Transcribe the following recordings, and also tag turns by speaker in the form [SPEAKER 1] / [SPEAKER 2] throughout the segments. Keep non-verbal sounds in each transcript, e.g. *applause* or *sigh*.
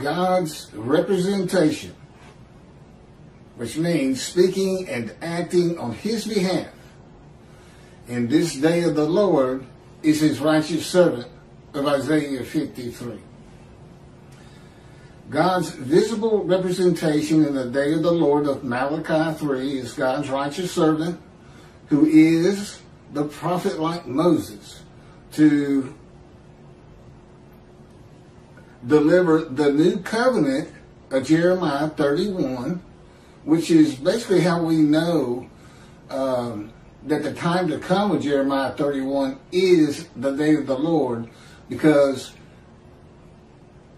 [SPEAKER 1] God's representation, which means speaking and acting on his behalf. In this day of the Lord is his righteous servant of Isaiah 53. God's visible representation in the day of the Lord of Malachi 3 is God's righteous servant who is the prophet like Moses to deliver the new covenant of Jeremiah 31, which is basically how we know um, that the time to come with Jeremiah 31 is the day of the Lord, because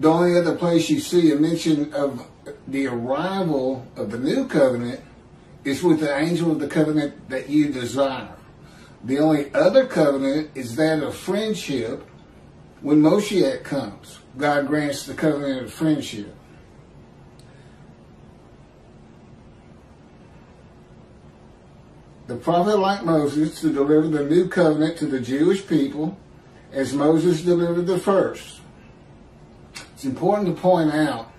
[SPEAKER 1] the only other place you see a mention of the arrival of the new covenant is with the angel of the covenant that you desire. The only other covenant is that of friendship when Moshiach comes. God grants the covenant of friendship. The prophet like Moses to deliver the new covenant to the Jewish people as Moses delivered the first. It's important to point out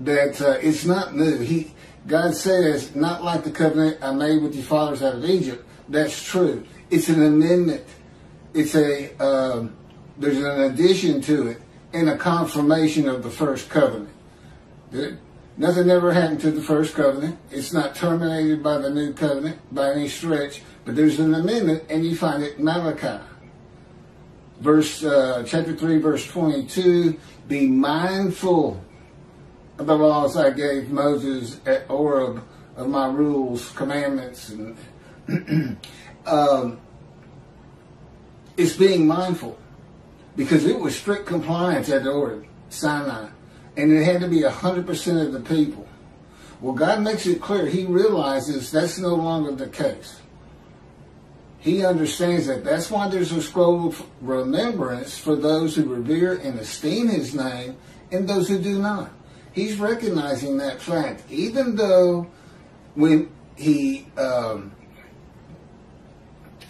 [SPEAKER 1] that uh, it's not new. He, God says, not like the covenant I made with your fathers out of Egypt. That's true. It's an amendment. It's a, um, there's an addition to it and a confirmation of the first covenant. Nothing ever happened to the first covenant. It's not terminated by the new covenant by any stretch, but there's an amendment, and you find it in Malachi. Verse, uh, chapter 3, verse 22, be mindful of the laws I gave Moses at Horeb of my rules, commandments, and *clears throat* um, it's being mindful because it was strict compliance at Horeb, Sinai and it had to be 100% of the people. Well, God makes it clear. He realizes that's no longer the case. He understands that. That's why there's a scroll of remembrance for those who revere and esteem his name and those who do not. He's recognizing that fact. Even though when he um,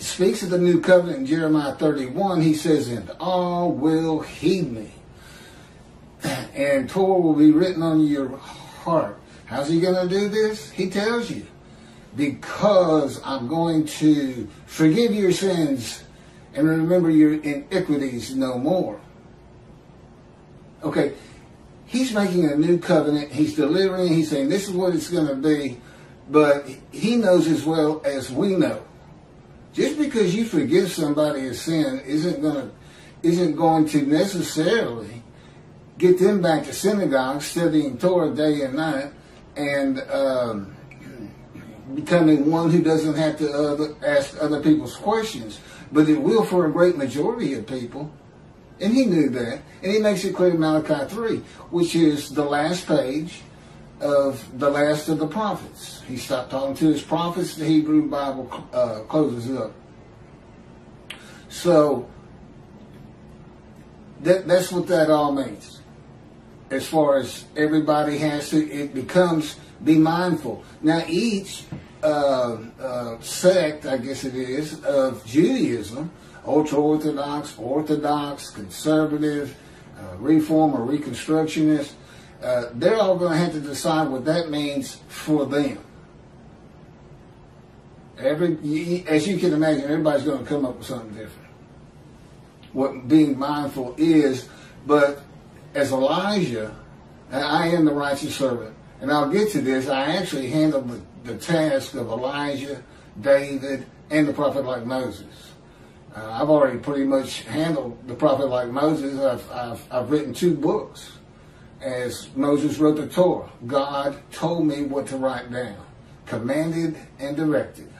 [SPEAKER 1] speaks of the new covenant in Jeremiah 31, he says, And all will heed me and Torah will be written on your heart. How's he going to do this? He tells you. Because I'm going to forgive your sins and remember your iniquities no more. Okay, he's making a new covenant. He's delivering. He's saying this is what it's going to be. But he knows as well as we know. Just because you forgive somebody a sin isn't going to isn't going to necessarily get them back to synagogue, studying Torah day and night, and um, becoming one who doesn't have to uh, ask other people's questions. But it will for a great majority of people. And he knew that. And he makes it clear in Malachi 3, which is the last page of the last of the prophets. He stopped talking to his prophets. The Hebrew Bible uh, closes up. So that, that's what that all means as far as everybody has to, it becomes be mindful. Now, each uh, uh, sect, I guess it is, of Judaism, ultra Orthodox, Orthodox, conservative, uh, Reform or Reconstructionist, uh, they're all going to have to decide what that means for them. Every, as you can imagine, everybody's going to come up with something different. What being mindful is, but as Elijah, I am the righteous servant. And I'll get to this. I actually handled the, the task of Elijah, David, and the prophet like Moses. Uh, I've already pretty much handled the prophet like Moses. I've, I've, I've written two books. As Moses wrote the Torah, God told me what to write down, commanded and directed.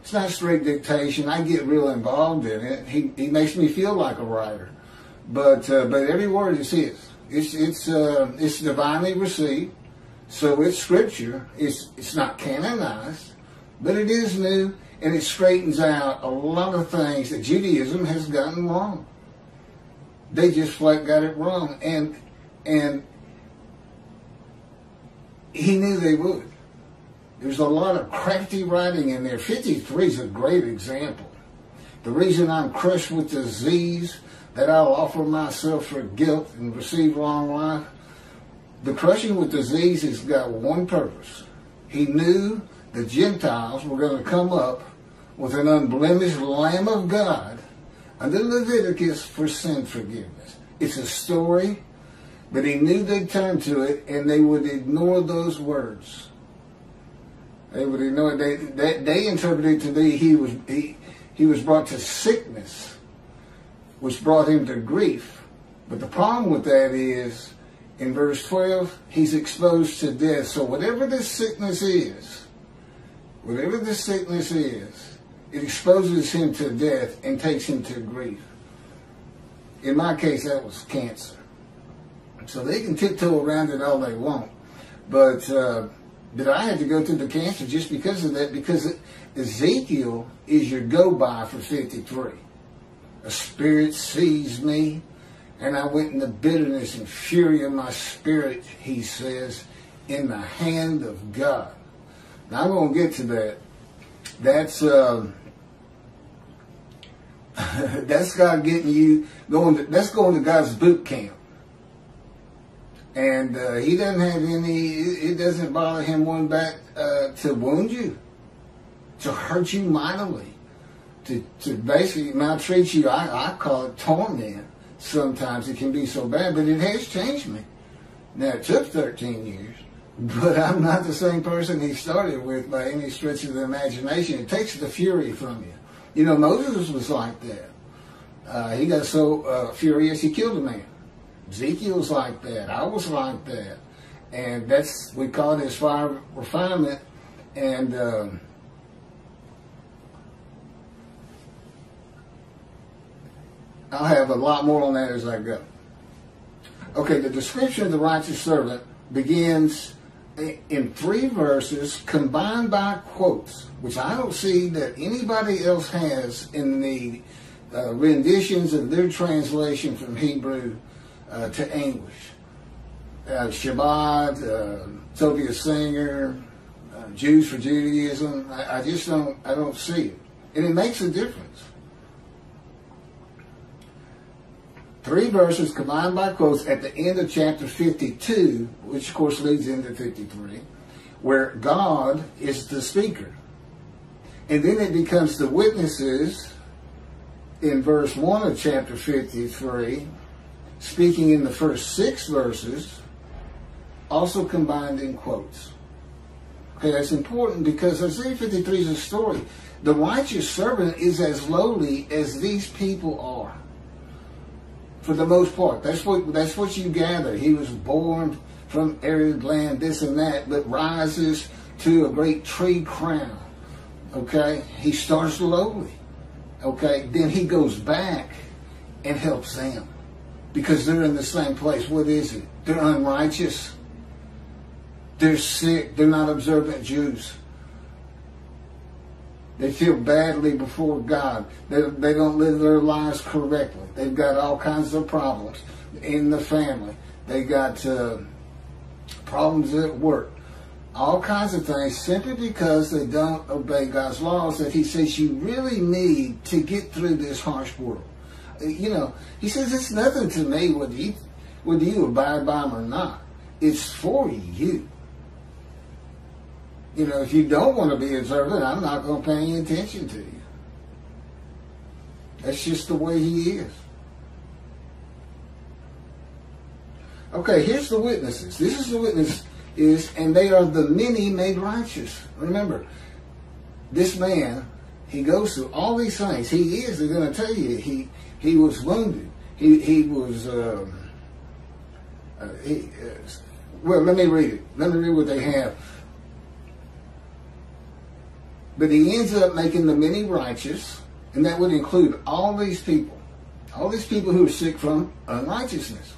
[SPEAKER 1] It's not strict dictation. I get real involved in it. He, he makes me feel like a writer. But uh, but every word is his. It's it's uh, it's divinely received, so it's scripture. It's it's not canonized, but it is new, and it straightens out a lot of things that Judaism has gotten wrong. They just flat got it wrong, and and he knew they would. There's a lot of crafty writing in there. 53 is a great example. The reason I'm crushed with disease that I'll offer myself for guilt and receive long life. The crushing with disease has got one purpose. He knew the Gentiles were going to come up with an unblemished Lamb of God under Leviticus for sin forgiveness. It's a story, but he knew they'd turn to it and they would ignore those words. They would ignore. They, they, they interpreted to be he was he, he was brought to sickness, which brought him to grief. But the problem with that is, in verse 12, he's exposed to death. So whatever this sickness is, whatever this sickness is, it exposes him to death and takes him to grief. In my case, that was cancer. So they can tiptoe around it all they want. But uh, I had to go through the cancer just because of that, because Ezekiel is your go-by for 53. A spirit seized me, and I went in the bitterness and fury of my spirit, he says, in the hand of God. Now I'm going to get to that. That's um, *laughs* that's God getting you going. To, that's going to God's boot camp and uh, he doesn't have any. It doesn't bother him one bit uh, to wound you, to hurt you mightily, to to basically maltreat you. I, I call it torment. Sometimes it can be so bad, but it has changed me. Now it took 13 years, *laughs* but I'm not the same person he started with by any stretch of the imagination. It takes the fury from you. You know, Moses was like that. Uh, he got so uh, furious he killed a man. Ezekiel's like that. I was like that. And that's, we call this fire refinement. And um, I'll have a lot more on that as I go. Okay, the description of the righteous servant begins in three verses combined by quotes, which I don't see that anybody else has in the uh, renditions of their translation from Hebrew uh, to English. Uh, Chabad, uh, Tovia Singer, uh, Jews for Judaism. I, I just don't, I don't see it. And it makes a difference. Three verses combined by quotes at the end of chapter 52, which of course leads into 53, where God is the speaker. And then it becomes the witnesses in verse 1 of chapter 53 speaking in the first six verses, also combined in quotes. Okay, that's important because Isaiah 53 is a story. The righteous servant is as lowly as these people are. For the most part. That's what that's what you gather. He was born from arid land, this and that, but rises to a great tree crown. Okay? He starts lowly. Okay? Then he goes back and helps them because they're in the same place. What is it? They're unrighteous. They're sick. They're not observant Jews. They feel badly before God. They, they don't live their lives correctly. They've got all kinds of problems in the family. They got uh, problems at work. All kinds of things simply because they don't obey God's laws that He says you really need to get through this harsh world you know, he says it's nothing to me whether you whether you abide by them or not. It's for you. You know, if you don't want to be observant, I'm not going to pay any attention to you. That's just the way he is. Okay, here's the witnesses. This is the witness is, and they are the many made righteous. Remember, this man, he goes through all these things. He is, they're going to tell you, he he was wounded. He he was. Um, uh, he, uh, well, let me read it. Let me read what they have. But he ends up making the many righteous, and that would include all these people, all these people who are sick from unrighteousness,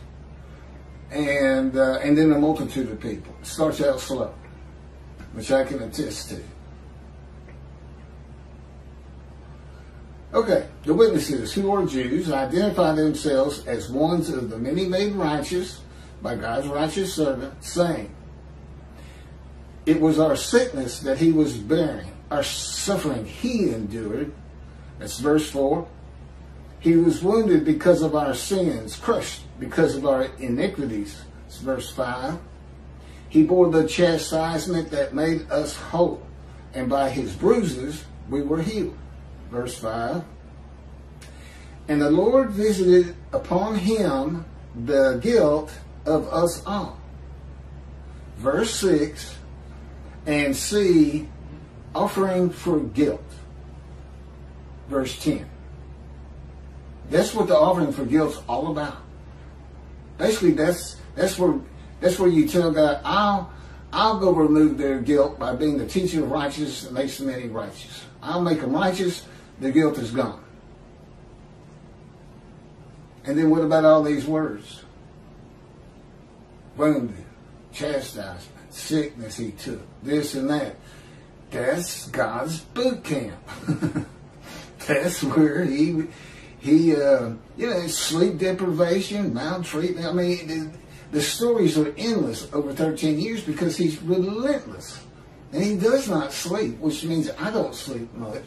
[SPEAKER 1] and uh, and then a multitude of people. It starts out slow, which I can attest to. Okay, the witnesses who are Jews identify themselves as ones of the many made righteous by God's righteous servant, saying, It was our sickness that he was bearing, our suffering he endured. That's verse 4. He was wounded because of our sins, crushed because of our iniquities. It's verse 5. He bore the chastisement that made us whole, and by his bruises we were healed. Verse 5. And the Lord visited upon him the guilt of us all. Verse 6. And see, offering for guilt. Verse 10. That's what the offering for guilt's all about. Basically, that's that's where that's where you tell God, I'll I'll go remove their guilt by being the teacher of righteousness and makes many righteous. I'll make them righteous, their guilt is gone. And then what about all these words? Wounded, chastisement, sickness he took, this and that. That's God's boot camp. *laughs* That's where he he uh, you know sleep deprivation, maltreatment. I mean, the, the stories are endless over 13 years because he's relentless, and he does not sleep, which means I don't sleep much.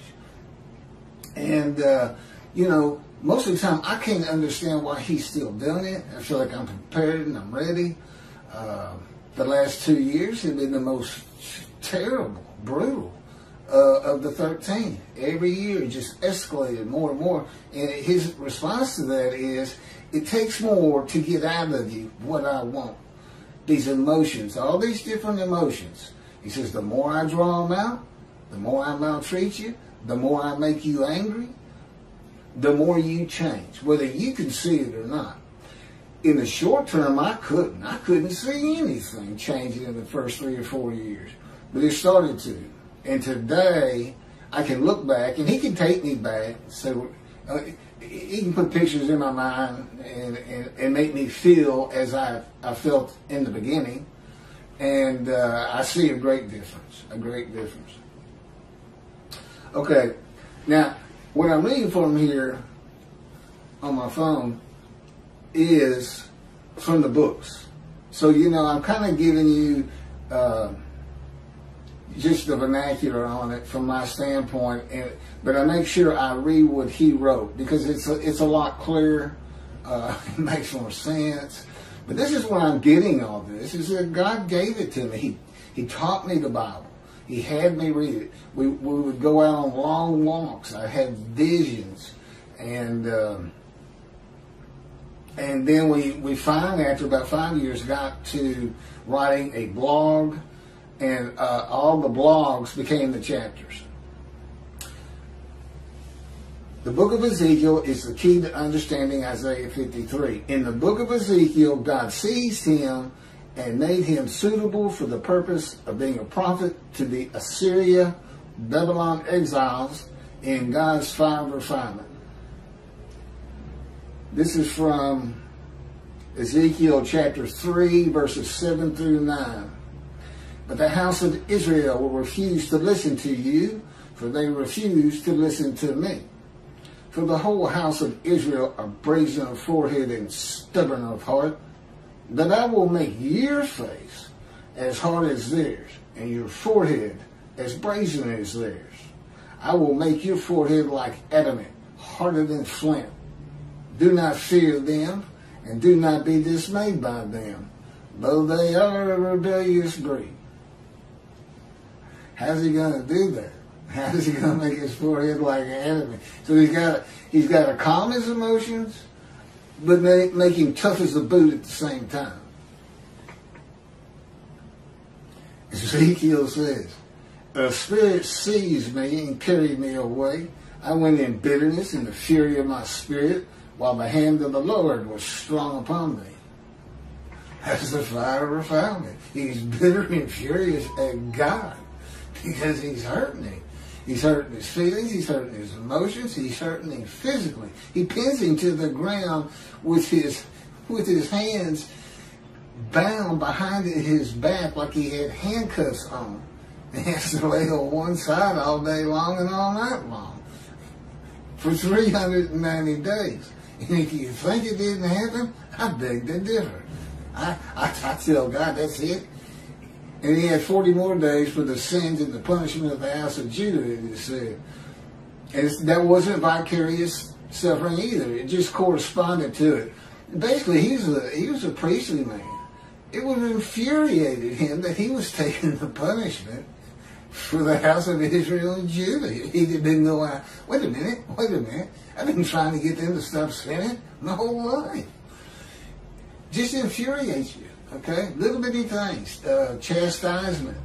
[SPEAKER 1] And uh, you know, most of the time I can't understand why he's still doing it. I feel like I'm prepared and I'm ready. Uh, the last two years have been the most terrible, brutal uh, of the 13. Every year it just escalated more and more. And his response to that is, it takes more to get out of you what I want. These emotions, all these different emotions. He says, the more I draw them out, the more I maltreat you, the more I make you angry, the more you change, whether you can see it or not. In the short term, I couldn't. I couldn't see anything changing in the first three or four years. But it started to. And today, I can look back, and he can take me back. So uh, he can put pictures in my mind and, and, and, make me feel as I, I felt in the beginning. And uh, I see a great difference, a great difference. Okay, now what I'm reading from here on my phone is from the books. So, you know, I'm kind of giving you. Uh, just the vernacular on it from my standpoint, and, but I make sure I read what he wrote because it's a, it's a lot clearer. Uh, *laughs* it makes more sense. But this is what I'm getting all this is that God gave it to me. He, he taught me the Bible. He had me read it. We, we would go out on long walks. I had visions, and um, and then we we finally, after about five years, got to writing a blog and uh, all the blogs became the chapters. The book of Ezekiel is the key to understanding Isaiah 53. In the book of Ezekiel, God sees him and made him suitable for the purpose of being a prophet to the Assyria, Babylon exiles in God's fire refinement. This is from Ezekiel chapter 3, verses 7 through 9. But the house of Israel will refuse to listen to you, for they refuse to listen to me. For the whole house of Israel are brazen of forehead and stubborn of heart, that I will make your face as hard as theirs, and your forehead as brazen as theirs. I will make your forehead like adamant, harder than flint. Do not fear them, and do not be dismayed by them, though they are a rebellious breed. How's he going to do that? *laughs* How's he going to make his forehead like adamant? So he's got he's got to calm his emotions, but make, make him tough as a boot at the same time. Ezekiel says, "A spirit seized me and carried me away. I went in bitterness and the fury of my spirit, while the hand of the Lord was strong upon me." As the fire found me. He's bitter and furious at God because he's hurting him. He's hurting his feelings, he's hurting his emotions, he's hurting him physically. He pins him to the ground with his with his hands bound behind his back like he had handcuffs on. *laughs* He has to lay on one side all day long and all night long for 390 days. And if you think it didn't happen, I beg to differ. I, I, I tell God, that's it. And he had 40 more days for the sins and the punishment of the house of Judah, it is said. And that wasn't vicarious suffering either. It just corresponded to it. Basically, he was a he was a priestly man. It would have infuriated him that he was *laughs* taking the punishment for the house of Israel and Judah. He didn't know. I, wait a minute. Wait a minute. I've been trying to get them to stop sinning my whole life. Just infuriates you. Okay, little bitty things, uh, chastisement.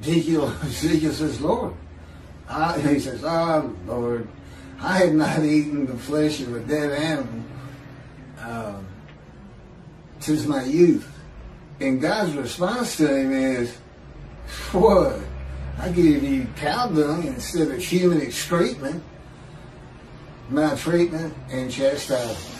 [SPEAKER 1] Ezekiel, *laughs* Ezekiel says, Lord, I, *laughs* he says, oh, Lord, I have not eaten the flesh of a dead animal um, since my youth. And God's response to him is, what? I give you cow dung instead of human excrement, maltreatment, and chastisement.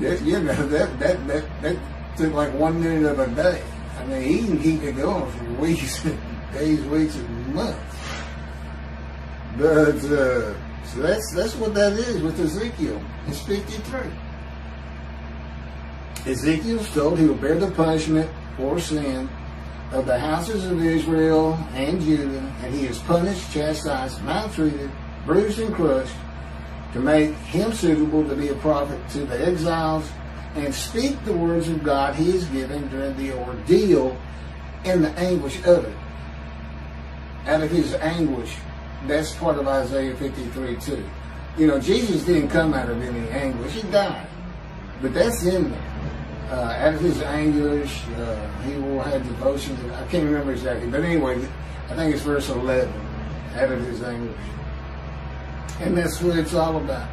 [SPEAKER 1] That, you know, that, that, that, that took like one minute of a day. I mean, he can keep it going for weeks, *laughs* days, weeks, and months. But uh, so that's that's what that is with Ezekiel. It's 53. Ezekiel's told he will bear the punishment for sin of the houses of Israel and Judah, and he is punished, chastised, maltreated, bruised, and crushed to make him suitable to be a prophet to the exiles and speak the words of God he is given during the ordeal in the anguish of it. Out of his anguish, that's part of Isaiah 53 too. You know, Jesus didn't come out of any anguish, he died. But that's in there. Uh, out of his anguish, uh, he will have devotion I can't remember exactly, but anyway, I think it's verse 11, out of his anguish. And that's what it's all about.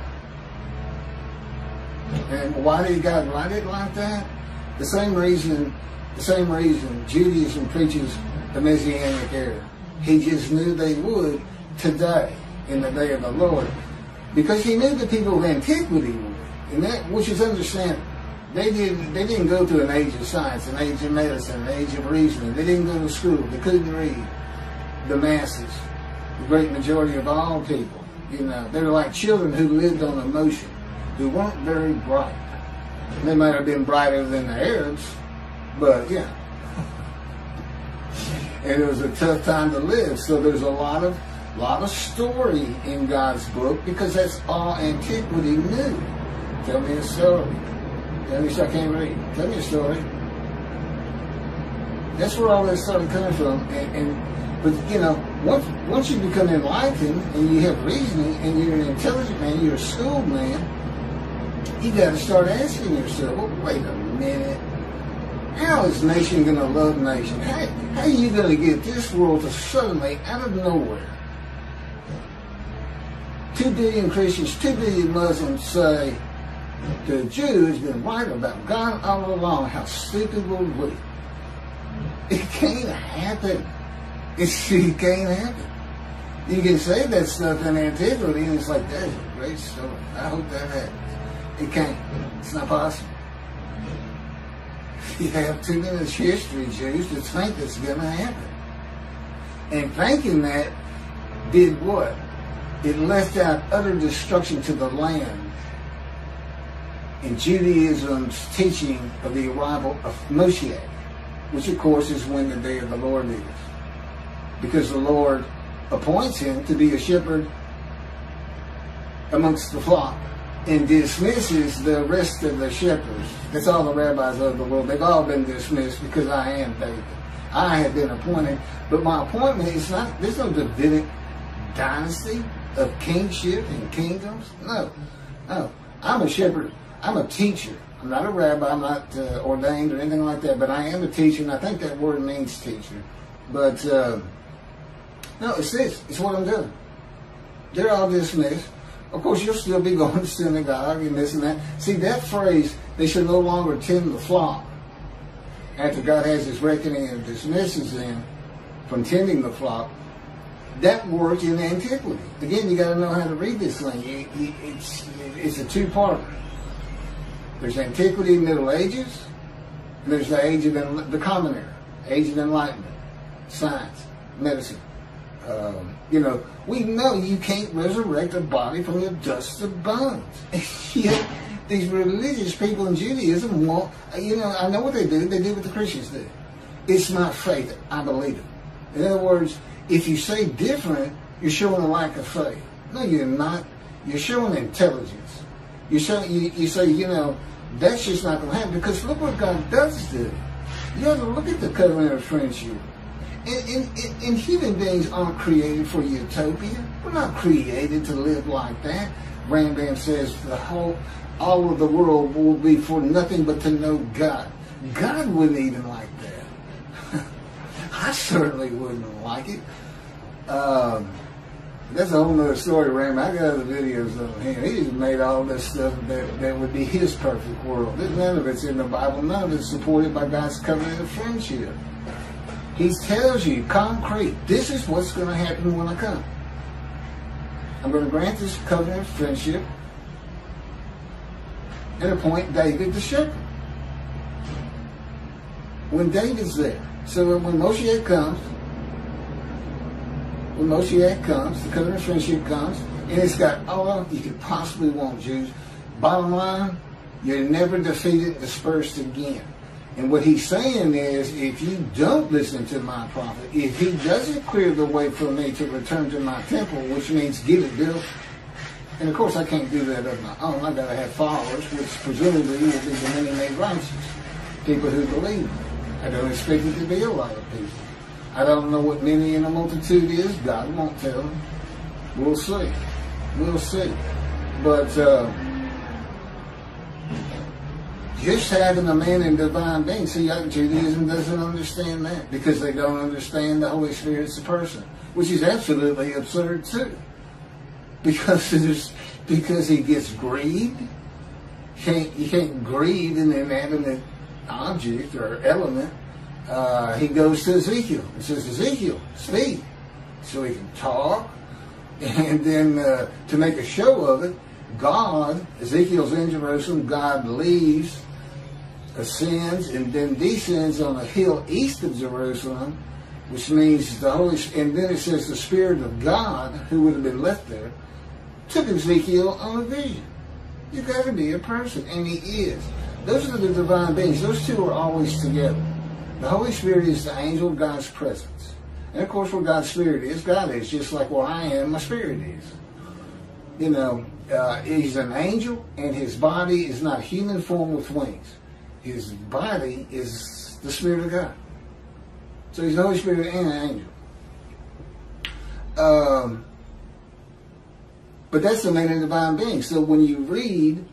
[SPEAKER 1] And why did God write it like that? The same reason, the same reason Judaism preaches the Messianic era. He just knew they would today, in the day of the Lord, because he knew the people of antiquity would, and that which is understandable. They didn't. They didn't go through an age of science, an age of medicine, an age of reasoning. They didn't go to school. They couldn't read. The masses, the great majority of all people, you know, they were like children who lived on emotion who weren't very bright. They might have been brighter than the Arabs, but yeah. *laughs* and it was a tough time to live. So there's a lot of lot of story in God's book because that's all antiquity knew. Tell me a story. Tell me I can't read. Tell me a story. That's where all this started coming from. And, and but you know, once once you become enlightened and you have reasoning and you're an intelligent man, you're a schooled man, you got to start asking yourself, well, wait a minute. How is nation going to love nation? How, how are you going to get this world to suddenly, out of nowhere, two billion Christians, two billion Muslims say the Jew has been right about God all along. How stupid were we? It can't happen. *laughs* It can't happen. You can say that stuff in antiquity, and it's like, that's a great story. I hope that happens. It can't. It's not possible. You have too much history, Jews, to think it's going to happen. And thinking that did what? It left out utter destruction to the land in Judaism's teaching of the arrival of Moshiach, which of course is when the day of the Lord is. Because the Lord appoints him to be a shepherd amongst the flock and dismisses the rest of the shepherds. That's all the rabbis of the world. They've all been dismissed because I am David. I have been appointed, but my appointment is not, there's no Davidic dynasty of kingship and kingdoms. No, no. I'm a shepherd. I'm a teacher. I'm not a rabbi. I'm not uh, ordained or anything like that, but I am a teacher, and I think that word means teacher. But, uh, no, it's this. It's what I'm doing. They're all mess. Of course, you'll still be *laughs* going to synagogue and this and that. See, that phrase, they should no longer tend the flock after God has his reckoning and dismisses them from tending the flock. That worked in antiquity. Again, you got to know how to read this thing. it's, it's a two-parter. There's antiquity, Middle Ages, and there's the age of the common era, age of enlightenment, science, medicine. Um, you know, we know you can't resurrect a body from the dust of bones. *laughs* Yet these religious people in Judaism want, you know, I know what they do. They do what the Christians do. It's my faith. I believe it. In other words, if you say different, you're showing a lack of faith. No, you're not. You're showing intelligence. You show you, you say, you know, that's just not going to happen because look what God does do. You have to look at the covenant of friendship. And, and, and, and human beings aren't created for utopia. We're not created to live like that. Rambam says the whole, all of the world will be for nothing but to know God. God wouldn't even like that. *laughs* I certainly wouldn't like it. Um, that's a whole nother story, Ram. I got other videos of him. He just made all this stuff that, that would be his perfect world. None of it's in the Bible. None of it's supported by God's covenant of friendship. He tells you concrete, this is what's going to happen when I come. I'm going to grant this covenant of friendship and appoint David the shepherd. When David's there. So when Moshe comes, when Moshiach comes, the covenant of friendship comes, and it's got all you could possibly want, Jews. Bottom line, you're never defeated, dispersed again. And what he's saying is, if you don't listen to my prophet, if he doesn't clear the way for me to return to my temple, which means get it built, and of course I can't do that of my own. I gotta have followers, which presumably will be the many made righteous, people who believe. I don't expect it to be a lot of people. I don't know what many in a multitude is. God won't tell. We'll see. We'll see. But uh, just having a man in divine being, see, Judaism doesn't understand that because they don't understand the Holy Spirit's a person, which is absolutely absurd too. Because there's, because he gets grieved. Can't, you can't grieve in an inanimate object or element uh, he goes to Ezekiel and says, Ezekiel, speak. So he can talk. And then uh, to make a show of it, God, Ezekiel's in Jerusalem, God leaves, ascends, and then descends on a hill east of Jerusalem, which means the Holy and then it says the Spirit of God, who would have been left there, took Ezekiel on a vision. You got to be a person, and he is. Those are the divine beings. Those two are always together. The Holy Spirit is the angel of God's presence. And of course, where God's Spirit is, God is, just like where I am, my Spirit is. You know, uh, he's an angel, and his body is not human form with wings. His body is the Spirit of God. So he's the Holy Spirit and an angel. Um, but that's the main divine being. So when you read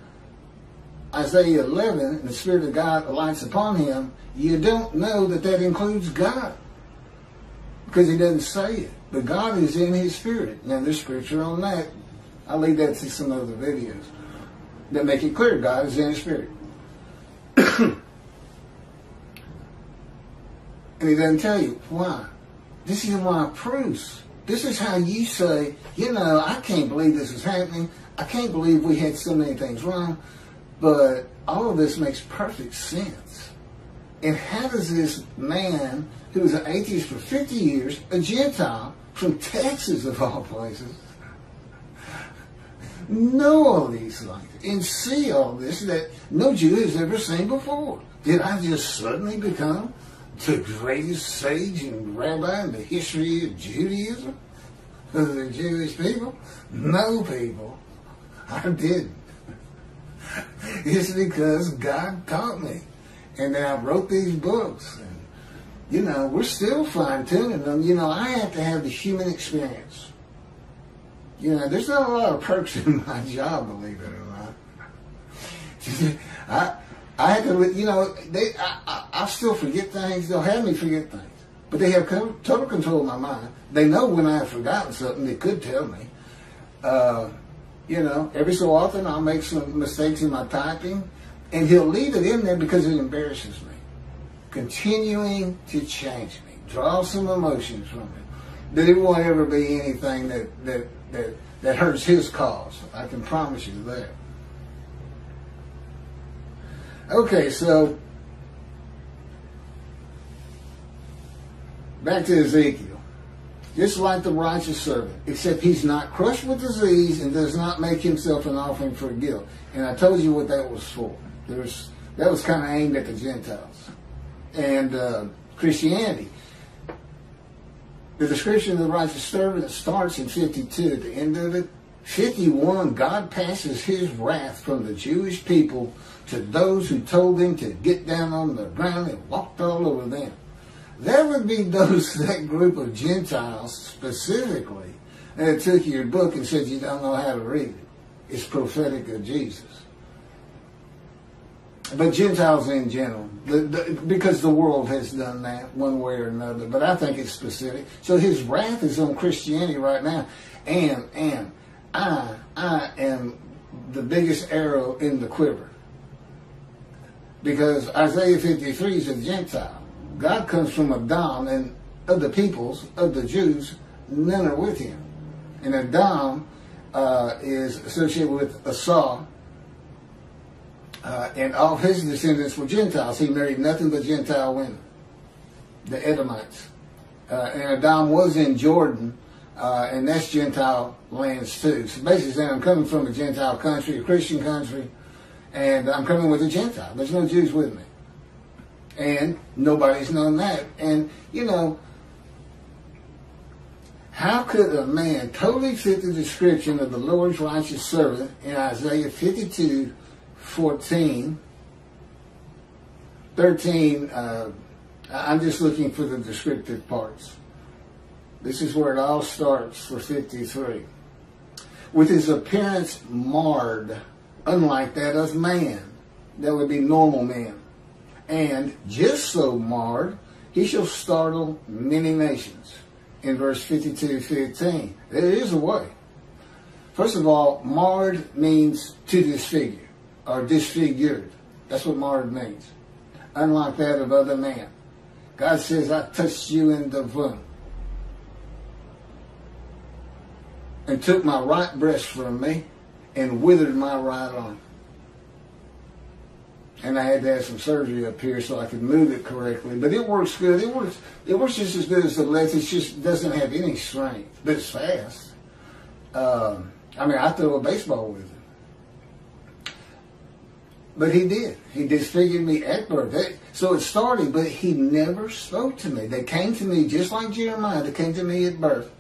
[SPEAKER 1] Isaiah 11, and the Spirit of God alights upon him, you don't know that that includes God. Because he doesn't say it. But God is in his spirit. Now, there's scripture on that. I'll leave that to some other videos that make it clear God is in his spirit. And he doesn't tell you why. This is why proofs. This is how you say, you know, I can't believe this is happening. I can't believe we had so many things wrong. But all of this makes perfect sense. And how does this man, who was an atheist for 50 years, a Gentile from Texas of all places, know all these things and see all this that no Jew has ever seen before? Did I just suddenly become the greatest sage and rabbi in the history of Judaism? Of *laughs* the Jewish people? No, people. I didn't. *laughs* it's because God taught me. And then I wrote these books. And, you know, we're still fine tuning them. You know, I have to have the human experience. You know, there's not a lot of perks in my *laughs* job, believe it or not. *laughs* I, I had to, you know, they, I, I, I still forget things. They'll have me forget things. But they have total control of my mind. They know when I have forgotten something. They could tell me. Uh, you know, every so often I'll make some mistakes in my typing, and he'll leave it in there because it embarrasses me. Continuing to change me, draw some emotions from it. That it won't ever be anything that, that, that, that hurts his cause. I can promise you that. Okay, so back to Ezekiel just like the righteous servant, except he's not crushed with disease and does not make himself an offering for guilt. And I told you what that was for. That was kind of aimed at the Gentiles and uh, Christianity. The description of the righteous servant starts in 52. At the end of it, 51, God passes his wrath from the Jewish people to those who told them to get down on the ground and walked all over them. There would be *laughs* those, that group of Gentiles specifically, that took your book and said you don't know how to read it. It's prophetic of Jesus. But Gentiles in general, the, the, because the world has done that one way or another. But I think it's specific. So his wrath is on Christianity right now, and and I I am the biggest arrow in the quiver because Isaiah 53 is a Gentile. God comes from Edom, and of the peoples, of the Jews, none are with him. And Edom uh, is associated with Esau, uh, and all his descendants were Gentiles. He married nothing but Gentile women, the Edomites. Uh, and Edom was in Jordan, uh, and that's Gentile lands too. So basically saying I'm coming from a Gentile country, a Christian country, and I'm coming with a Gentile. There's no Jews with me. And nobody's known that. And, you know, how could a man totally fit the description of the Lord's righteous servant in Isaiah 52, 14, 13, uh, I'm just looking for the descriptive parts. This is where it all starts for 53. With his appearance marred, unlike that of man, that would be normal man. And just so marred, he shall startle many nations. In verse 52 15. There is a way. First of all, marred means to disfigure or disfigured. That's what marred means. Unlike that of other man. God says, I touched you in the womb. And took my right breast from me and withered my right arm. And I had to have some surgery up here so I could move it correctly. But it works good. It works it works just as good as the left. It just doesn't have any strength. But it's fast. Um, I mean, I throw a baseball with it. But he did. He disfigured me at birth. so it started, but he never spoke to me. They came to me just like Jeremiah. They came to me at birth.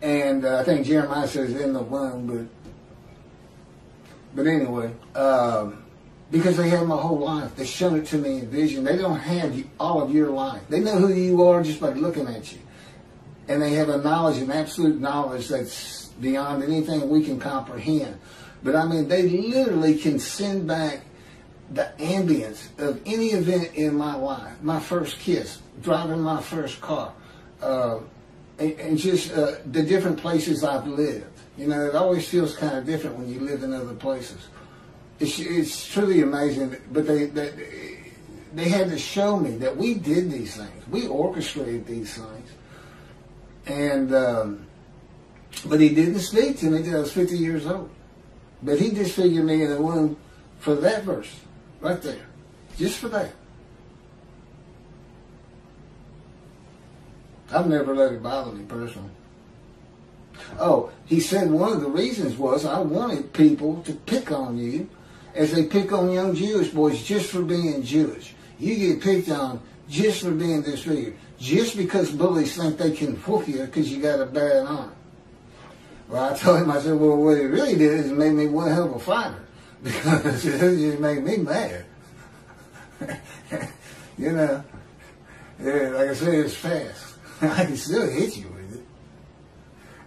[SPEAKER 1] And uh, I think Jeremiah says in the womb, but but anyway, um, because they have my whole life. They showed it to me in vision. They don't have you, all of your life. They know who you are just by looking at you. And they have a knowledge, an absolute knowledge that's beyond anything we can comprehend. But I mean, they literally can send back the ambience of any event in my life. My first kiss, driving my first car, uh, and, and, just uh, the different places I've lived. You know, it always feels kind of different when you live in other places. It's, it's truly amazing, but they, they they had to show me that we did these things. We orchestrated these things. And, um, but he didn't speak to me until I was 50 years old. But he disfigured me in the womb for that verse, right there. Just for that. I've never let it bother me personally. Oh, he said one of the reasons was I wanted people to pick on you as they pick on young Jewish boys just for being Jewish. You get picked on just for being disfigured. Just because bullies think they can whoop you because you got a bad arm. Well, I told him, I said, well, what it really did is made me one hell of a fighter. *laughs* Because it just made me mad. *laughs* you know, yeah, like I said, it's fast. *laughs* I can still hit you with it.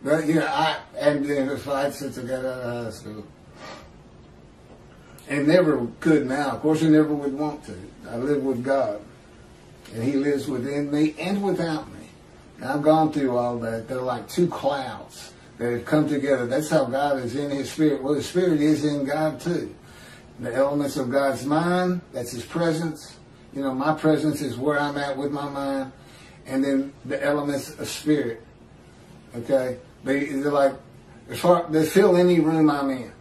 [SPEAKER 1] But, you know, I, and then the fight since I got out of high school. And never could now. Of course, I never would want to. I live with God. And He lives within me and without me. I've gone through all that. They're like two clouds that have come together. That's how God is in His Spirit. Well, the Spirit is in God too. The elements of God's mind, that's His presence. You know, my presence is where I'm at with my mind. And then the elements of Spirit. Okay? They, they're like, they fill any room I'm in.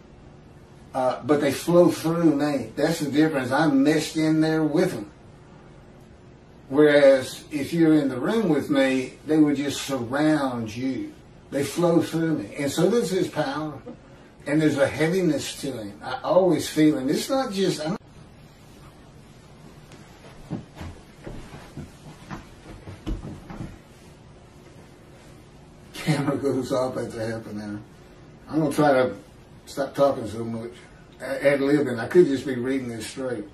[SPEAKER 1] Uh, but they flow through me. That's the difference. I'm meshed in there with them. Whereas if you're in the room with me, they would just surround you. They flow through me. And so does his power. And there's a heaviness to him. I always feel him. It's not just. I'm so I'll have to happen now. I'm going to try to stop talking so much. Ad libbing. I could just be reading this straight.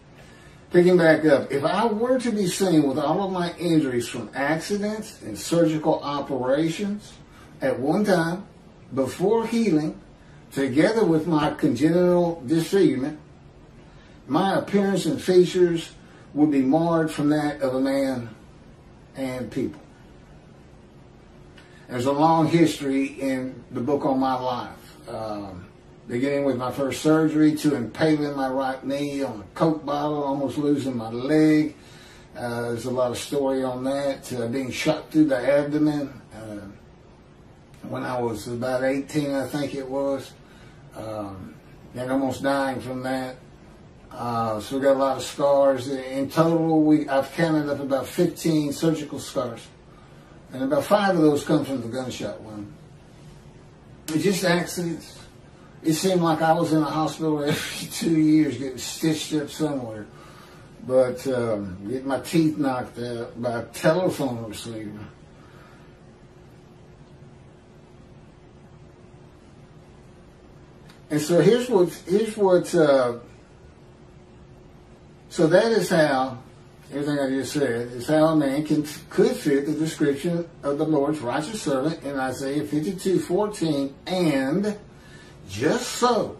[SPEAKER 1] Picking back up, if I were to be seen with all of my injuries from accidents and surgical operations at one time, before healing, together with my congenital disfigurement, my appearance and features would be marred from that of a man and people. There's a long history in the book on my life, um, beginning with my first surgery to impaling my right knee on a Coke bottle, almost losing my leg. Uh, there's a lot of story on that. Uh, being shot through the abdomen uh, when I was about 18, I think it was, um, and almost dying from that. Uh, so we got a lot of scars. In total, we I've counted up about 15 surgical scars, and about five of those come from the gunshot wound. It's just accidents. It seemed like I was in a hospital *laughs* every two years getting stitched up somewhere. But um, getting my teeth knocked out by a telephone receiver. And so here's what here's what uh, so that is how, everything I just said, is how a man can, could fit the description of the Lord's righteous servant in Isaiah 52, 14, and just so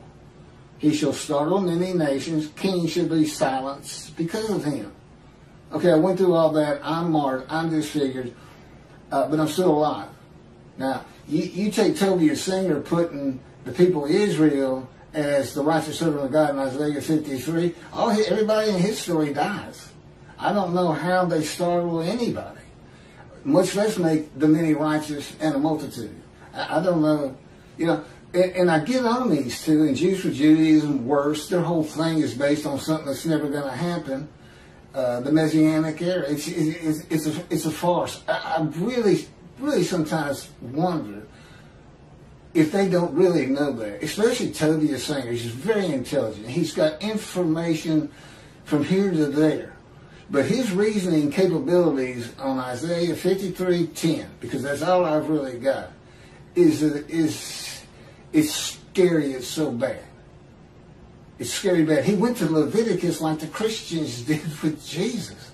[SPEAKER 1] he shall startle many nations, kings shall be silenced because of him. Okay, I went through all that. I'm marred. I'm disfigured. Uh, but I'm still alive. Now, you, you take Tovia Singer putting the people of Israel as the righteous servant of God in Isaiah 53, all everybody in his story dies. I don't know how they startle anybody, much less make the many righteous and a multitude. I, I don't know, you know, and, and, I get on these two, and Jews for Judaism, worse, their whole thing is based on something that's never going to happen. Uh, the Messianic era, it's, it's, it's, a, it's a farce. I, I really, really sometimes wonder if they don't really know that, especially Tovia Singer, he's very intelligent. He's got information from here to there. But his reasoning capabilities on Isaiah 53:10, because that's all I've really got, is is it's scary. It's so bad. It's scary bad. He went to Leviticus like the Christians *laughs* did with Jesus,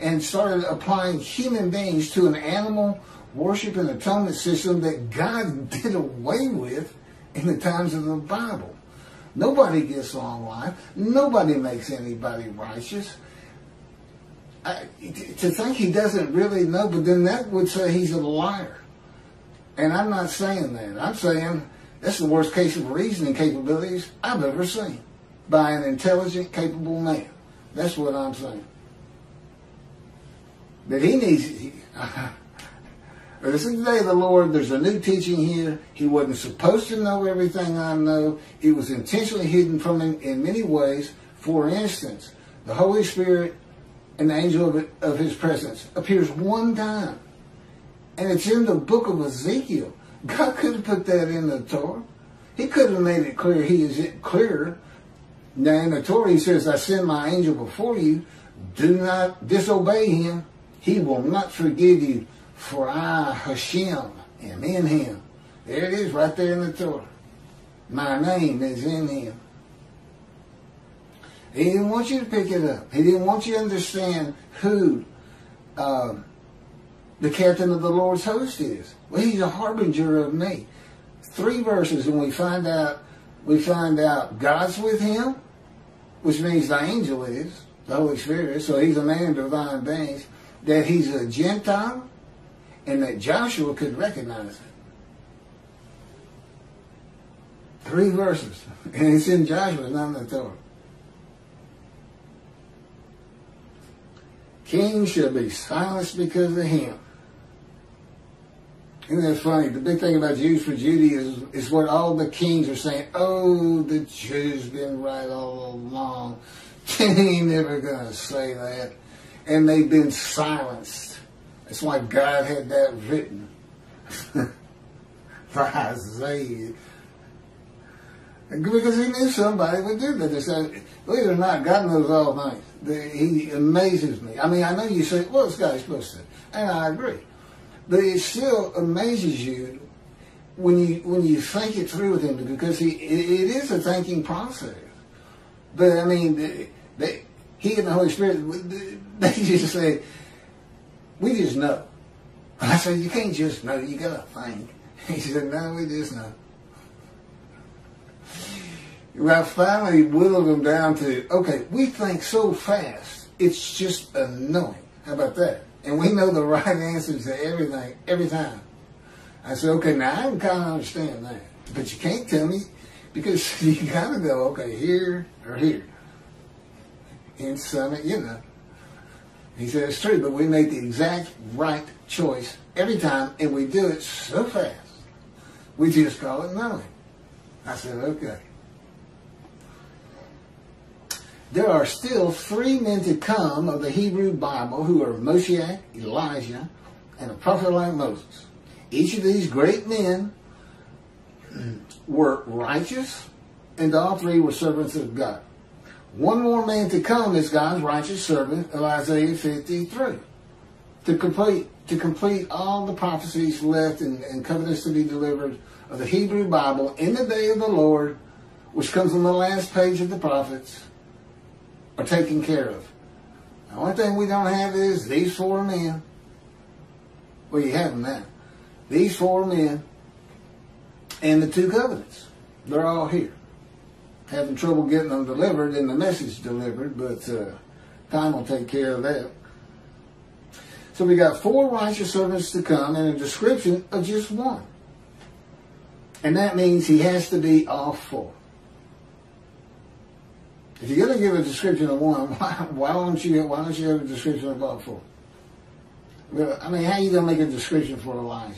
[SPEAKER 1] and started applying human beings to an animal worship and atonement system that God *laughs* did away with in the times of the Bible. Nobody gets long life. Nobody makes anybody righteous. I, to think he doesn't really know, but then that would say he's a liar. And I'm not saying that. I'm saying that's the worst case of reasoning capabilities I've ever seen by an intelligent, capable man. That's what I'm saying. That he needs. He, *laughs* Listen today, the day of the Lord, there's a new teaching here. He wasn't supposed to know everything I know. It was intentionally hidden from him in many ways. For instance, the Holy Spirit and the angel of, of his presence appears one time. And it's in the book of Ezekiel. God could have put that in the Torah. He could have made it clear. He is clearer. Now in the Torah, he says, I send my angel before you. Do not disobey him. He will not forgive you for I, Hashem, am in him. There it is right there in the Torah. My name is in him. He didn't want you to pick it up. He didn't want you to understand who uh, the captain of the Lord's host is. Well, he's a harbinger of me. Three verses, and we find out we find out God's with him, which means the angel is the Holy Spirit. is, So he's a man of divine beings. That he's a Gentile, and that Joshua could recognize it. Three verses. *laughs* And it's in Joshua, not in the Torah. Kings shall be silenced because of him. Isn't that funny? The big thing about Jews for Judaism is is what all the kings are saying. Oh, the Jews been right all along. *laughs* They ain't never gonna say that. And they've been silenced. That's why God had that written *laughs* for Isaiah. Because he knew somebody would do that. They said, believe it or not, God knows all things. He amazes me. I mean, I know you say, well, this guy's supposed to. And I agree. But it still amazes you when you when you think it through with him, because he it, it is a thinking process. But I mean, they, they, he and the Holy Spirit, *laughs* they just say, we just know. And I said, you can't just know, you gotta think. *laughs* He said, no, we just know. I finally whittled them down to, okay, we think so fast, it's just annoying. How about that? And we know the *laughs* right answers to everything, every time. I said, okay, now I can kind of understand that. But you can't tell me, because *laughs* you gotta go, okay, here or here. In Summit, you know. He said, it's true, but we make the exact right choice every time, and we do it so fast. We just call it knowing. I said, okay. There are still three men to come of the Hebrew Bible who are Moshiach, Elijah, and a prophet like Moses. Each of these great men *clears throat* were righteous, and all three were servants of God. One more man to come is God's righteous servant Isaiah 53 to complete to complete all the prophecies left and, and covenants to be delivered of the Hebrew Bible in the day of the Lord, which comes on the last page of the prophets, are taken care of. The only thing we don't have is these four men. Well, you have them now. These four men and the two covenants. They're all here. Having trouble getting them delivered and the message delivered, but uh, time will take care of that. So we got four righteous servants to come and a description of just one. And that means he has to be all four. If you're going to give a description of one, *laughs* why, why don't you why don't you have a description of all four? I mean, how are you going to make a description for Elijah?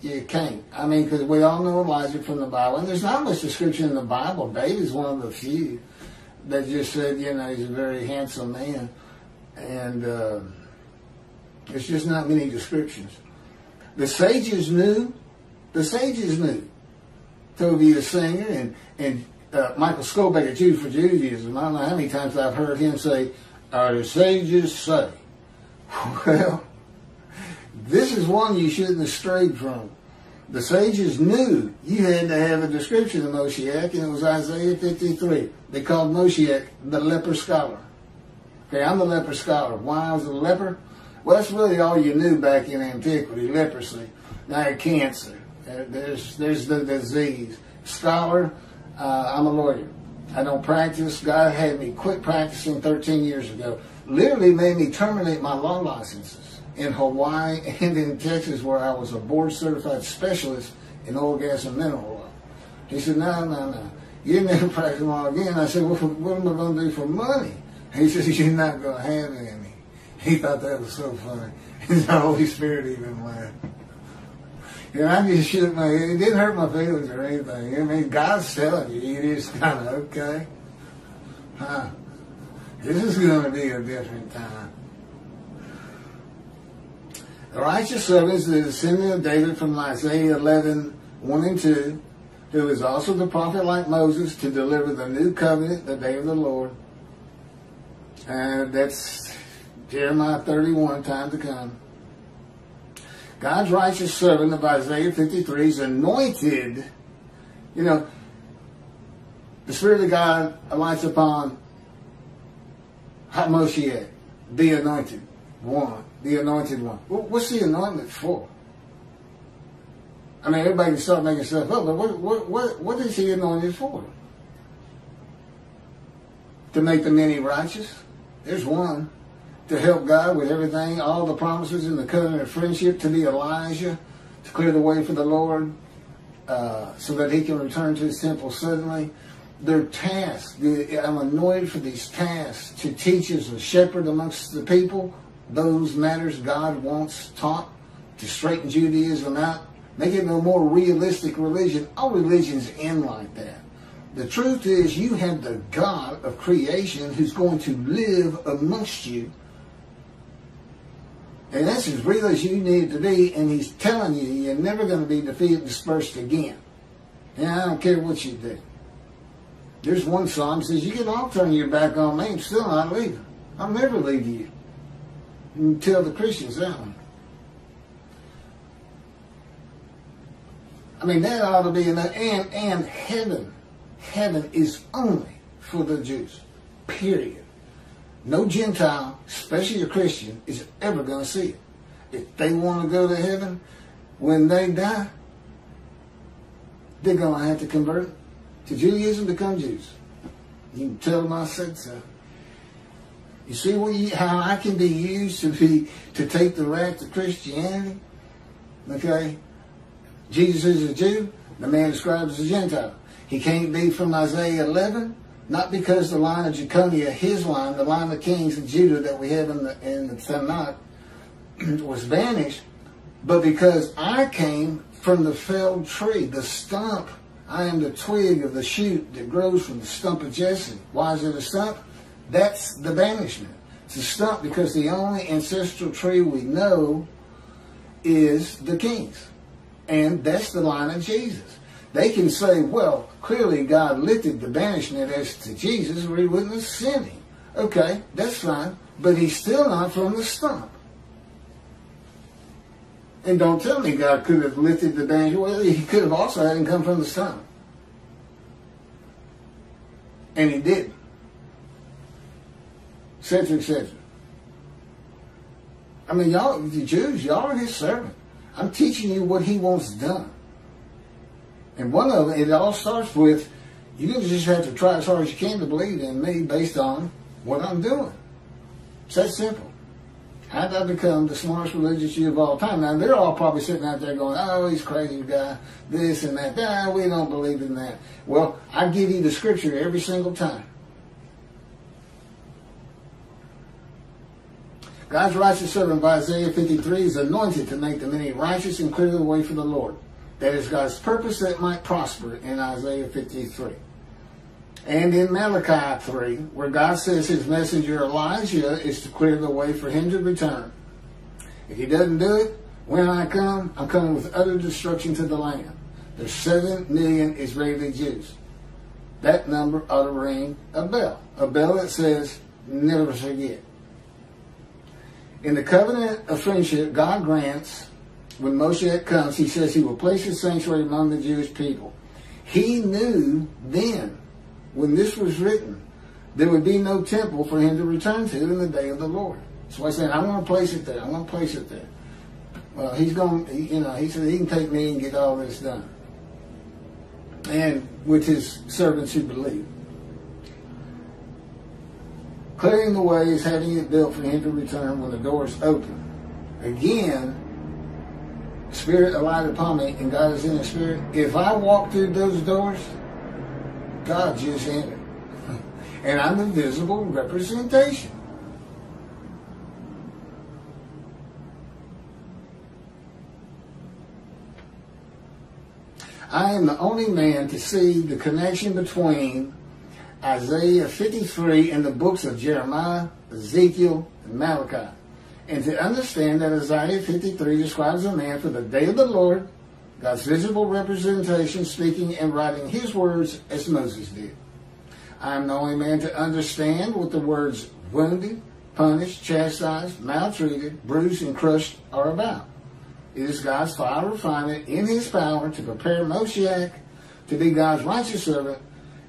[SPEAKER 1] You can't. I mean, because we all know Elijah from the Bible, and there's not much description in the Bible. David's one of the few that just said, you know, he's a very handsome man, and uh, there's just not many descriptions. The sages knew. The sages knew. Tovia Singer and and uh, Michael Skobac at Jews for Judaism. I don't know how many times I've heard him say, "Are the sages say?" *laughs* Well, this is one you shouldn't have strayed from. The sages knew you had to have a description of Moshiach, and it was Isaiah 53. They called Moshiach the leper scholar. Okay, I'm the leper scholar. Why I was a leper? Well, that's really all you knew back in antiquity, leprosy. Now cancer. There's, there's the disease. Scholar, uh, I'm a lawyer. I don't practice. God had me quit practicing 13 years ago. Literally made me terminate my law licenses in Hawaii and in Texas where I was a board certified specialist in oil, gas, and mineral oil. He said, no, no, no. You never *laughs* practice law again. I said, well, what am I going to do for money? He says, *laughs* you're not going to have any. He thought that was so funny. *laughs* the Holy Spirit even laughed. And I just shook my head. It didn't hurt my feelings or anything. I mean, God's telling you. You just kind of, okay. Huh. This is going to be a different time. The righteous servant is the descendant of David from Isaiah 11, 1 and 2, who is also the prophet like Moses to deliver the new covenant, the day of the Lord. And that's Jeremiah 31, time to come. God's righteous servant of Isaiah 53 is anointed. You know, the Spirit of God alights upon Moshiach, the anointed one the anointed one. What's the anointment for? I mean, everybody can start making stuff up, but what, what, what, what is he anointed for? To make the many righteous? There's one. To help God with everything, all the promises in the covenant of friendship, to be Elijah, to clear the way for the Lord, uh, so that he can return to his temple suddenly. Their tasks, I'm anointed for these tasks to teach as a shepherd amongst the people, those matters God wants taught to straighten Judaism out, make it a more realistic religion. All religions end like that. The truth is you have the God of creation who's going to live amongst you. And that's as real as you need to be, and he's telling you you're never going to be defeated dispersed again. And I don't care what you do. There's one psalm says, you can all turn your back on me and still not leave. I'll never leave you tell the Christians that one. I mean, that ought to be enough. And, and heaven, heaven is only for the Jews. Period. No Gentile, especially a Christian, is ever going to see it. If they want to go to heaven, when they die, they're going to have to convert to Judaism, become Jews. You can tell them I said so. You see how I can be used to be to take the wrath of Christianity? Okay? Jesus is a Jew, the man described as a Gentile. He can't be from Isaiah 11, not because the line of Jeconiah, his line, the line of kings of Judah that we have in the, in the Tanakh, *clears throat* was vanished, but because I came from the felled tree, the stump. I am the twig of the shoot that grows from the stump of Jesse. Why is it a stump? That's the banishment. It's a stump because the only ancestral tree we know is the kings. And that's the line of Jesus. They can say, well, clearly God lifted the banishment as to Jesus or he wouldn't have sent him. Okay, that's fine. But he's still not from the stump. And don't tell me God could have lifted the banishment. Well, he could have also had him come from the stump. And he didn't. Etc., etc. I mean, y'all, the Jews, y'all are his servant. I'm teaching you what he wants done. And one of it, it all starts with you just have to try as hard as you can to believe in me based on what I'm doing. It's that simple. How did I become the smartest religious Jew of all time? Now, they're all probably sitting out there going, oh, he's crazy guy, this and that. Nah, we don't believe in that. Well, I give you the scripture every single time. God's righteous servant by Isaiah 53 is anointed to make the many righteous and clear the way for the Lord. That is God's purpose that might prosper in Isaiah 53. And in Malachi 3, where God says his messenger Elijah is to clear the way for him to return. If he doesn't do it, when I come, I'm coming with utter destruction to the land. There's seven million Israeli Jews. That number ought to ring a bell. A bell that says, never forget. In the covenant of friendship, God grants, when Moshe comes, he says he will place his sanctuary among the Jewish people. He knew then, when this was written, there would be no temple for him to return to in the day of the Lord. So I said, I want to place it there. I want to place it there. Well, he's going, you know, he said he can take me and get all this done. And with his servants who believe. Clearing the way is having it built for him to return when the doors open. Again, Spirit alighted upon me and God is in the Spirit. If I walk through those doors, God's just in it. *laughs* and I'm the visible representation. I am the only man to see the connection between Isaiah 53 and the books of Jeremiah, Ezekiel, and Malachi. And to understand that Isaiah 53 describes a man for the day of the Lord, God's visible representation, speaking and writing his words as Moses did. I am the only man to understand what the words wounded, punished, chastised, maltreated, bruised, and crushed are about. It is God's fire refinement in his power to prepare Moshiach to be God's righteous servant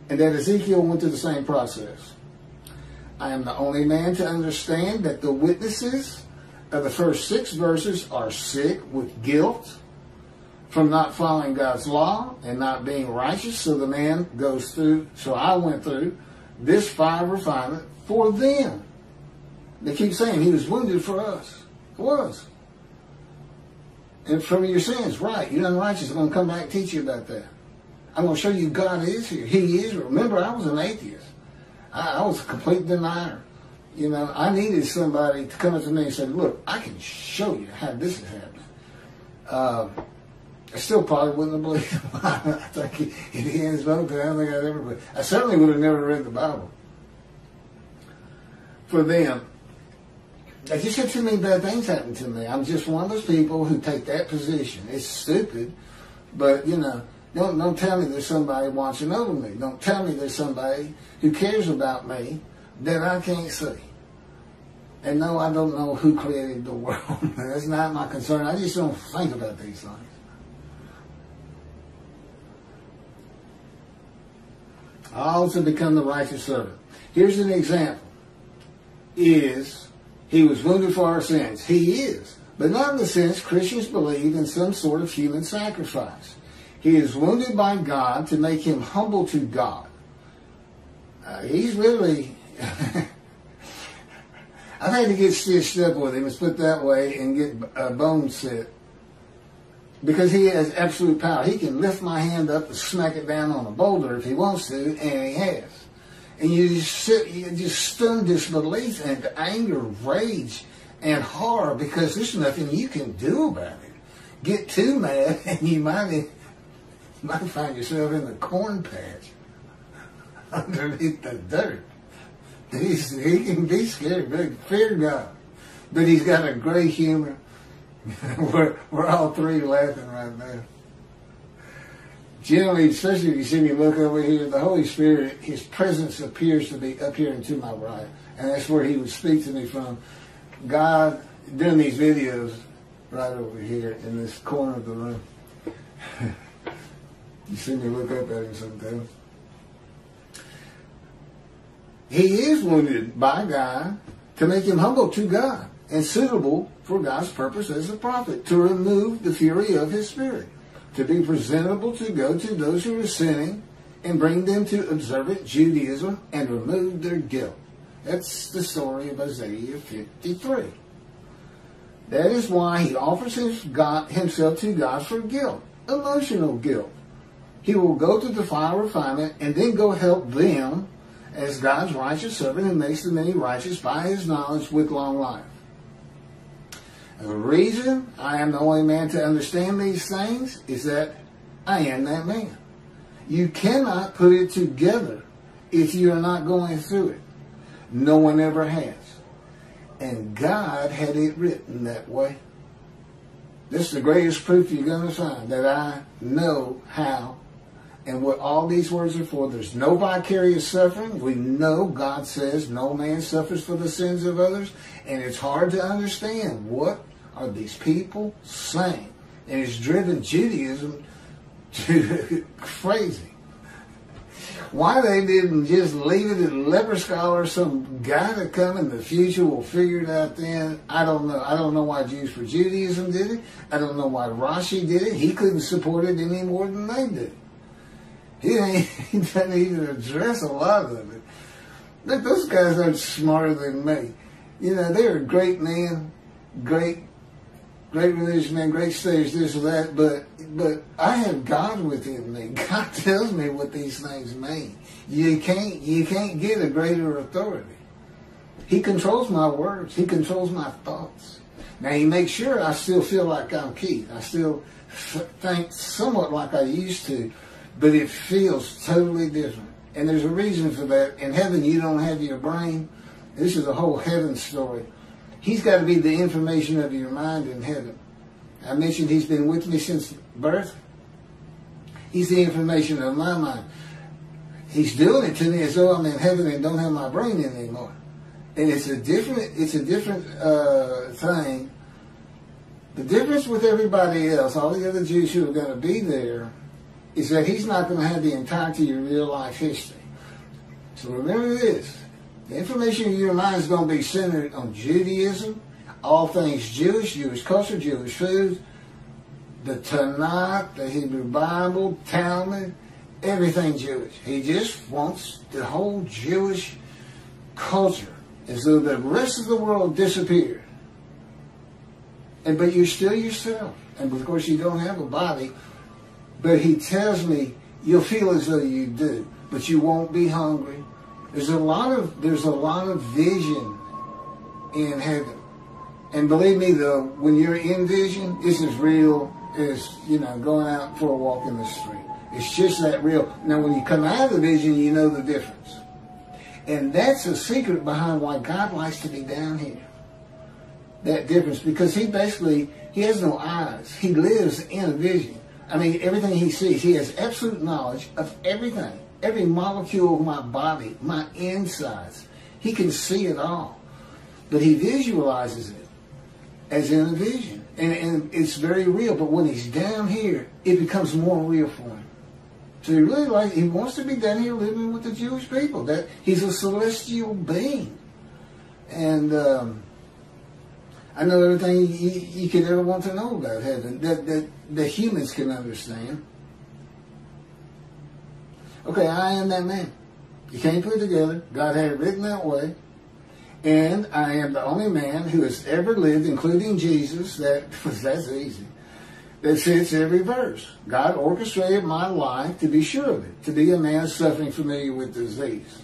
[SPEAKER 1] and that Ezekiel went through the same process. I am the only man to understand that the witnesses of the first six verses are sick with guilt from not following God's law and not being righteous. So the man goes through, so I went through this fire refinement for them. They keep saying he was wounded for us. It was. And from your sins, right. You're unrighteous. I'm going to come back and teach you about that. I'm going to show you God is here. He is. Remember, I was an atheist. I, I was a complete denier. You know, I needed somebody to come up to me and say, look, I can show you how this is happening. Uh, I still probably wouldn't have believed him. *laughs* I think he had his vote, I don't think I'd ever believe. I certainly would have never read the Bible. For them, I just had too many bad things happen to me. I'm just one of those people who take that position. It's stupid, but you know, don't, don't tell me there's somebody watching over me. Don't tell me there's somebody who cares about me that I can't see. And no, I don't know who created the world. *laughs* That's not my concern. I just don't think about these things. I also become the righteous servant. Here's an example. Is he was wounded for our sins. He is. But not in the sense Christians believe in some sort of human sacrifice. He is wounded by God to make him humble to God. Uh, he's really. *laughs* I've had to get stitched up with him, let's put that way, and get a bone set. Because he has absolute power. He can lift my hand up and smack it down on a boulder if he wants to, and he has. And you just sit, you just stun disbelief and anger, rage, and horror because there's nothing you can do about it. Get too mad, *laughs* and you might, you might find yourself in the corn patch *laughs* underneath the dirt. He's, he can be scary, but fear God. But he's got a great humor. *laughs* we're, we're all three laughing right now. Generally, especially if you see me look over here, the Holy Spirit, His presence appears to be up here and to my right. And that's where He would speak to me from. God, doing these videos right over here in this corner of the room. *laughs* you see me look up at Him sometimes. He is wounded by God to make him humble to God and suitable for God's purpose as a prophet, to remove the fury of his spirit, to be presentable to go to those who are sinning and bring them to observant Judaism and remove their guilt. That's the story of Isaiah 53. That is why he offers his God, himself to God for guilt, emotional guilt. He will go to the fire refinement and then go help them as God's righteous servant who makes the many righteous by his knowledge with long life. The reason I am the only man to understand these things is that I am that man. You cannot put it together if you are not going through it. No one ever has. And God had it written that way. This is the greatest proof you're going to find that I know how and what all these words are for. There's no vicarious suffering. We know God says no man suffers for the sins of others, and it's hard to understand what are these people saying, and it's driven Judaism to *laughs* crazy. Why they didn't just leave it at leper scholar, some guy to come in the future will figure it out then. I don't know. I don't know why Jews for Judaism did it. I don't know why Rashi did it. He couldn't support it any more than they did. He, ain't, *laughs* he doesn't even address a lot of it. Look, those guys aren't smarter than me. You know, they're a great man, great, great religious man, great stage, this or that, but but I have God within me. *laughs* God tells me what these things mean. You can't you can't get a greater authority. He controls my words. He controls my thoughts. Now he makes sure I still feel like I'm Keith. I still think somewhat like I used to but it feels totally different. And there's a reason for that. In heaven, you don't have your brain. This is a whole heaven story. He's got to be the information of your mind in heaven. I mentioned he's been with me since birth. He's the information of my mind. He's doing it to me as though I'm in heaven and don't have my brain anymore. And it's a different, it's a different uh, thing. The difference with everybody else, all the other Jews who are going to be there, is that he's not going to have the entirety of real life history. So remember this. The information in your mind is going to be centered on Judaism, all things Jewish, Jewish culture, Jewish food, the Tanakh, the Hebrew Bible, Talmud, everything Jewish. He just wants the whole Jewish culture as though the rest of the world disappeared. And but you're still yourself. And of course you don't have a body but he tells me you'll feel as though you do, but you won't be hungry. There's a lot of there's a lot of vision in heaven. And believe me though, when you're in vision, it's as real as, you know, going out for a walk in the street. It's just that real. Now when you come out of the vision, you know the difference. And that's a secret behind why God likes to be down here. That difference, because he basically, he has no eyes. He lives in a vision. I mean, everything he sees, he has absolute knowledge of everything, every molecule of my body, my insides. He can see it all. But he visualizes it as in a vision. And, and it's very real. But when he's down here, it becomes more real for him. to really like, he wants to be down here living with the Jewish people. That he's a celestial being. And um, I know everything you, you, could ever want to know about heaven that, that the humans can understand. Okay, I am that man. You can't put it together. God had it written that way. And I am the only man who has ever lived, including Jesus, that, *laughs* that's easy, that fits every verse. God orchestrated my life to be sure of it, to be a man suffering familiar with disease.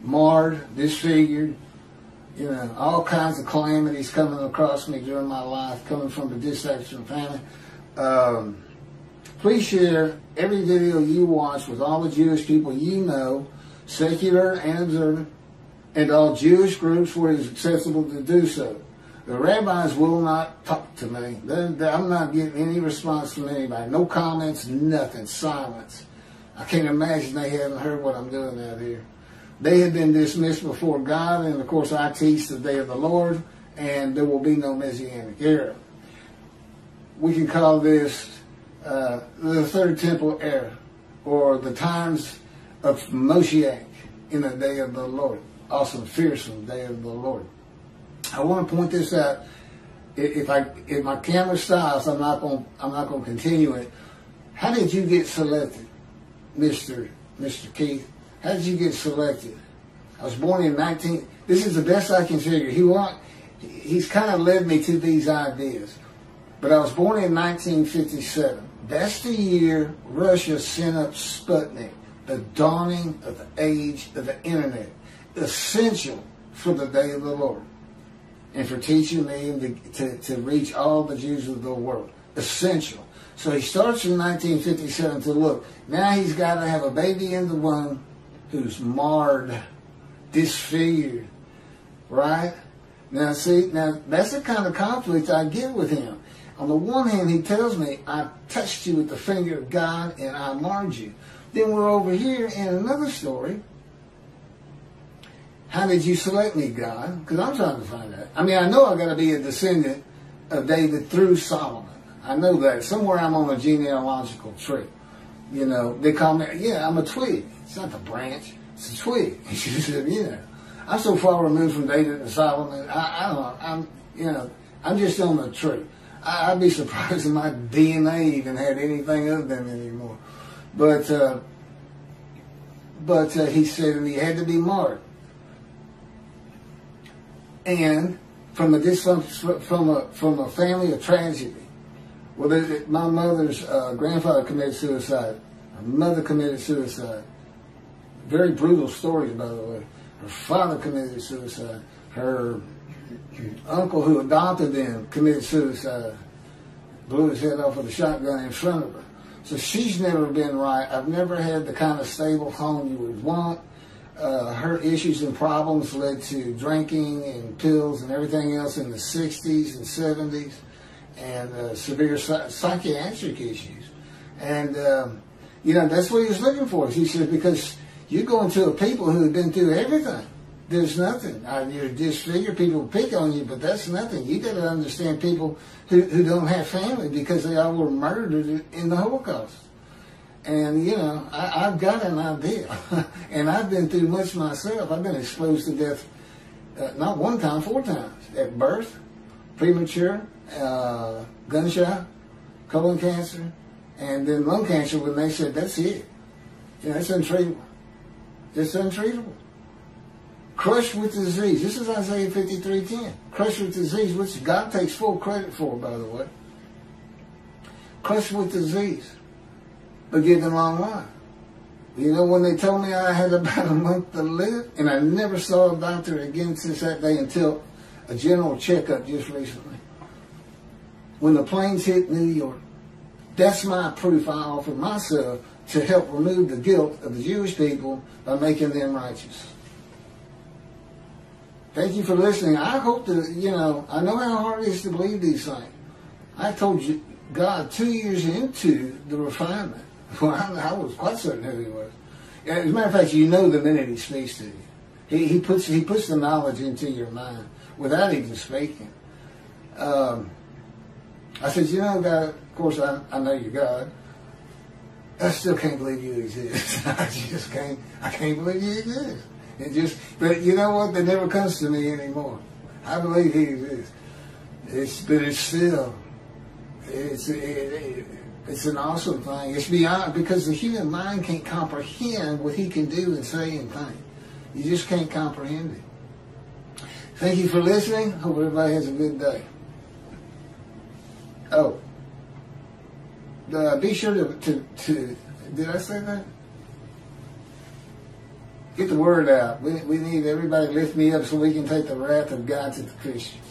[SPEAKER 1] Marred, disfigured, you know, all kinds of calamities coming across me during my life, coming from a dysfunctional family. Um, please share every video you watch with all the Jewish people you know, secular and observant and all Jewish groups where it is accessible to do so. The rabbis will not talk to me. I'm not getting any response from anybody. No comments, nothing, silence. I can't imagine they haven't heard what I'm doing out here. They have been dismissed before God, and of course I teach the day of the Lord, and there will be no Messianic era. We can call this uh, the Third Temple era, or the times of Moshiach in the day of the Lord awesome, fearsome day of the Lord. I want to point this out. If I if my camera stops, I'm not going I'm not going to continue it. How did you get selected, Mister Mister Keith? How did you get selected? I was born in 19. This is the best I can figure. He want he's kind of led me to these ideas. But I was born in 1957. That's the year Russia sent up Sputnik, the dawning of the age of the internet essential for the day of the Lord and for teaching me to, to, to reach all the Jews of the world. Essential. So he starts in 1957 to look. Now he's got to have a baby in the womb who's marred, disfigured, right? Now, see, now that's the kind of conflict I get with him. On the one hand, he tells me, I touched you with the finger of God and I marred you. Then we're over here in another story how did you select me, God? Because I'm trying to find out. I mean, I know I've got to be a descendant of David through Solomon. I know that. Somewhere I'm on a genealogical tree. You know, they call me, yeah, I'm a twig. It's not the branch, it's a twig. She *laughs* said, you know, I'm so far removed from David and Solomon. I, I don't know. I'm, you know, I'm just on the tree. I, would be *laughs* surprised if my DNA even had anything of them anymore. But, uh, but uh, he said he had to be marked and from a from a from a family of tragedy. Well, my mother's uh, grandfather committed suicide. My mother committed suicide. Very brutal stories, by the way. Her father committed suicide. Her uncle who adopted them committed suicide. Blew his head off with a shotgun in front of her. So she's never been right. I've never had the kind of stable home you would want uh, her issues and problems led to drinking and pills and everything else in the 60s and 70s and uh, severe psychiatric issues. And, um, you know, that's what he was looking for. He said, because you're going to a people who have been through everything. There's nothing. You're disfigured. People pick on you, but that's nothing. You got to understand people who, who don't have family because they all were murdered in the Holocaust. And, you know, I, have got an idea. *laughs* and I've been through much myself. I've been exposed to death uh, not one time, four times. At birth, premature, uh, gunshot, colon cancer, and then lung cancer when they said, that's it. You know, it's untreatable. It's untreatable. Crushed with disease. This is Isaiah 53.10. Crushed with disease, which God takes full credit for, by the way. Crushed with disease but getting long life. You know, when they told me I had about a month to live, and I never saw a doctor again since that day until a general checkup just recently. When the planes hit New York, that's my proof I offer myself to help remove the guilt of the Jewish people by making them righteous. Thank you for listening. I hope that, you know, I know how hard it is to believe these things. I told you, God two years into the refinement *laughs* well, I, I was quite certain who he was. As a matter of fact, you know the minute he speaks to you. He, he puts he puts the knowledge into your mind without even speaking. Um, I said, you know, God, of course, I, I know you're God. I still can't believe you exist. *laughs* I just can't. I can't believe you exist. It just, but you know what? That never comes to me anymore. I believe he exists. It's, but it's still, it's, it, it, it's an awesome thing. It's beyond because the human mind can't comprehend what he can do and say and think. You just can't comprehend it. Thank you for listening. Hope everybody has a good day. Oh, be sure to, to, to, did I say that? Get the word out. We, we need everybody lift me up so we can take the wrath of God to the Christians.